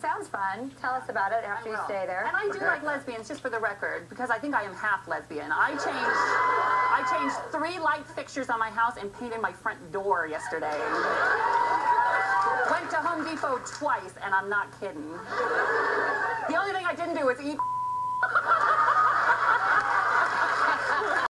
Sounds fun. Tell us about it after you stay there. And I do like lesbians, just for the record, because I think I am half lesbian. I changed, I changed three light fixtures on my house and painted my front door yesterday. Went to Home Depot twice, and I'm not kidding. The only thing I didn't do was eat